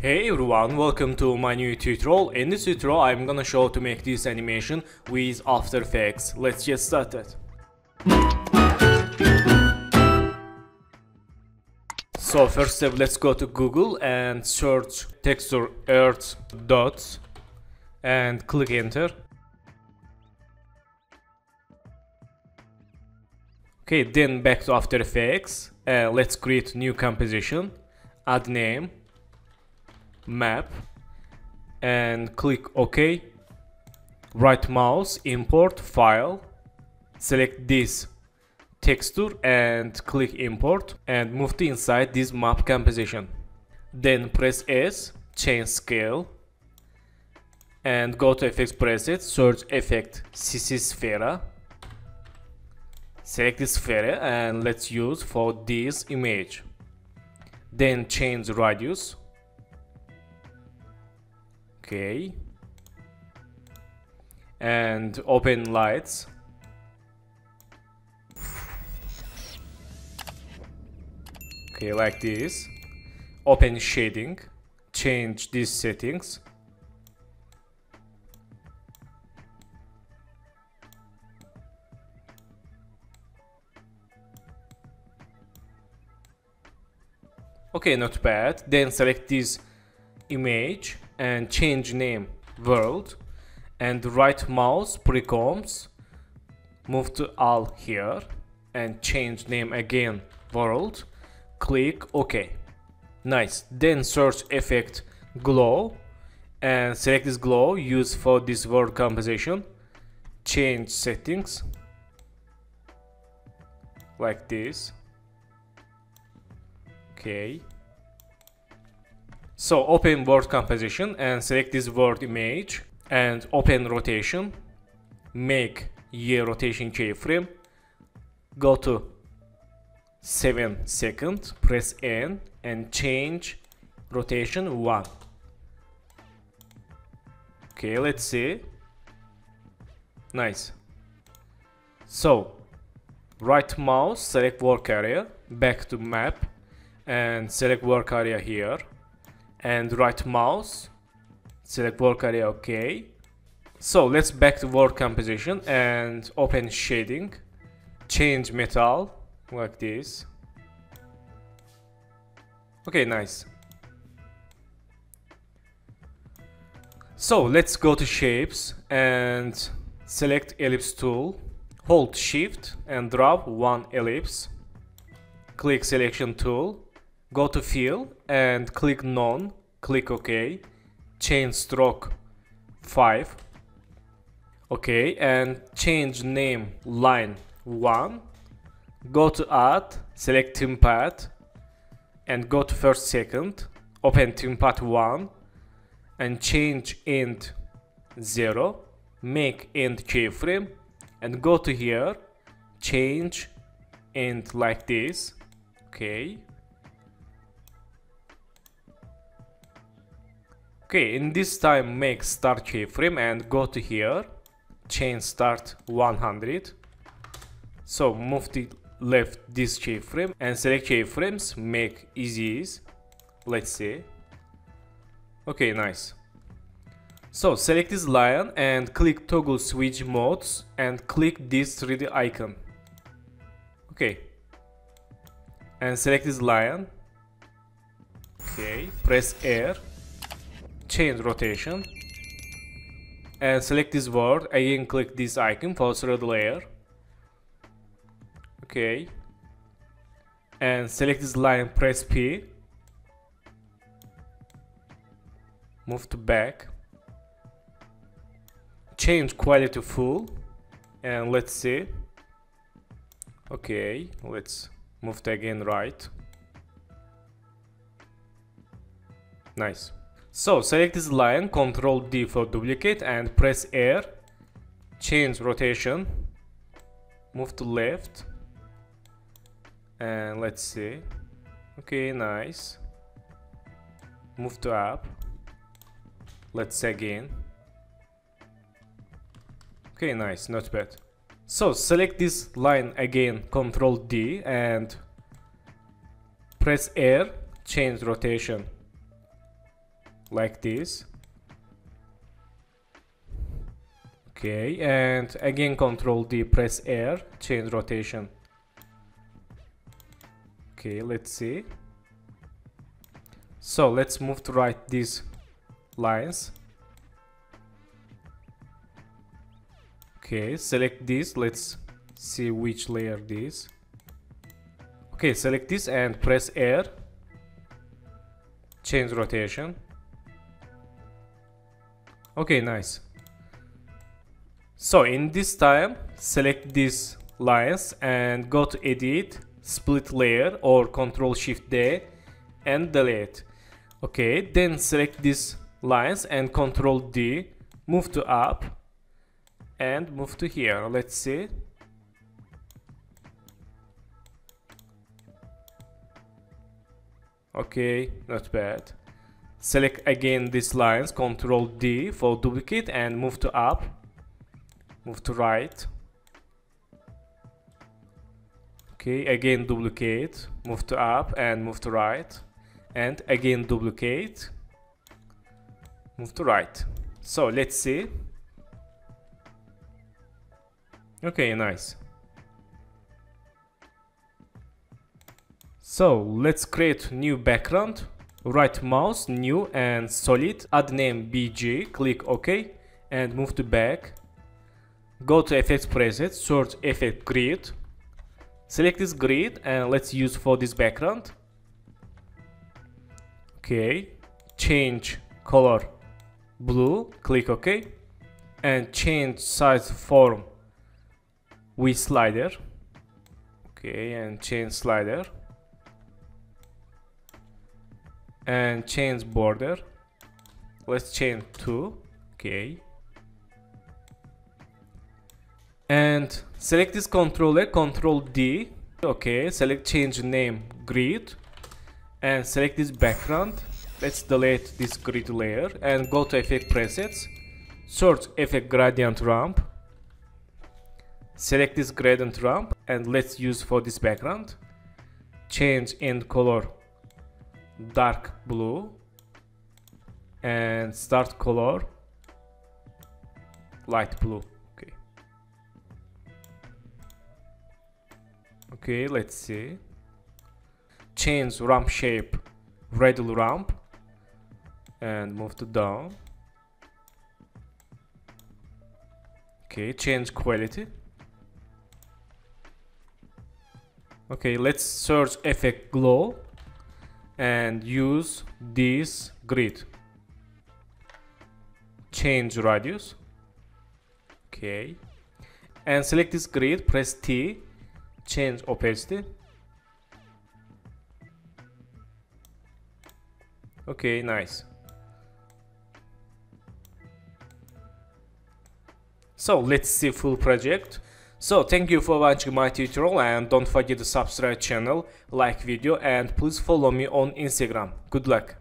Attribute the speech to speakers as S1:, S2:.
S1: Hey everyone, welcome to my new tutorial. In this tutorial, I'm gonna show to make this animation with After Effects. Let's get started. So first step, let's go to Google and search texture earth dots and click enter. Okay, then back to After Effects. Uh, let's create new composition, add name, map and click OK. Right mouse, import file, select this texture and click import and move to inside this map composition. Then press S, change scale and go to effects preset, search effect CC Sphere. Select this sphere and let's use for this image. Then change radius okay and open lights. Okay like this. Open shading. Change these settings. Okay not bad. Then select this image and change name world. And right mouse precoms move to all here and change name again world. Click ok. Nice. Then search effect glow and select this glow use for this world composition. Change settings. Like this. Okay so open world composition and select this world image and open rotation. Make Y rotation keyframe. Go to 7 second, press N and change rotation 1. Okay, let's see. Nice. So, right mouse, select work area, back to map and select work area here and right mouse. Select work area ok. So let's back to world composition and open shading. Change metal like this. Okay nice. So let's go to shapes and select ellipse tool. Hold shift and drop one ellipse. Click selection tool go to fill and click none click ok change stroke 5 okay and change name line 1 go to add select trim path and go to first second open trim path 1 and change end 0 make end keyframe and go to here change end like this okay Okay, in this time make start keyframe and go to here, change start 100. So move the left this keyframe and select keyframes, make easy ease. Let's see. Okay, nice. So select this line and click toggle switch modes and click this 3D icon. Okay. And select this line. Okay, press R change rotation and select this world again click this icon for third layer. Okay. And select this line press P. Move to back. Change quality to full. And let's see. Okay let's move to again right. Nice so select this line, Ctrl D for duplicate and press R. Change rotation. Move to left. And let's see. Okay, nice. Move to up. Let's again. Okay, nice, not bad. So select this line again, Ctrl D and press R, change rotation like this. Okay and again control D press R change rotation. Okay let's see. So let's move to right these lines. Okay select this. Let's see which layer this. Okay select this and press R. Change rotation okay nice. So in this time select these lines and go to edit split layer or control shift D and delete. Okay then select these lines and control D move to up and move to here. Let's see. Okay not bad select again these lines control D for duplicate and move to up move to right. Okay again duplicate move to up and move to right. And again duplicate move to right. So let's see. Okay nice. So let's create new background right mouse new and solid. Add name bg click ok and move to back. Go to effects preset search effect grid. Select this grid and let's use for this background. Okay change color blue click ok. And change size form with slider. Okay and change slider and change border. Let's change to okay. And select this controller control D. Okay select change name grid. And select this background. Let's delete this grid layer and go to effect presets. Search effect gradient ramp. Select this gradient ramp and let's use for this background. Change end color dark blue and start color light blue. Okay. Okay let's see. Change ramp shape radial ramp and move to down. Okay change quality. Okay let's search effect glow and use this grid. Change radius. Okay. And select this grid press T change opacity. Okay nice. So let's see full project so thank you for watching my tutorial and don't forget to subscribe channel, like video and please follow me on Instagram. Good luck.